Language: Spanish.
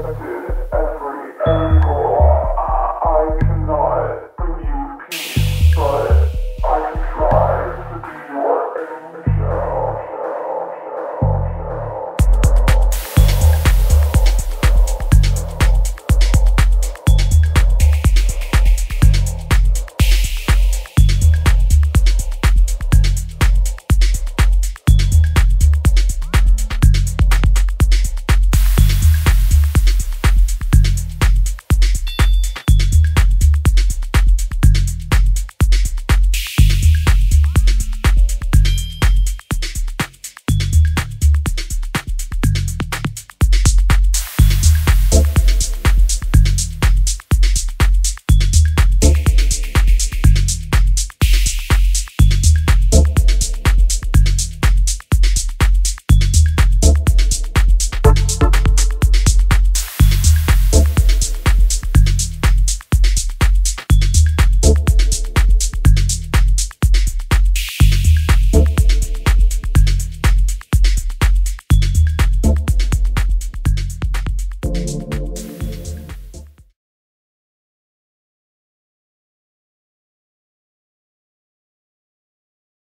Gracias.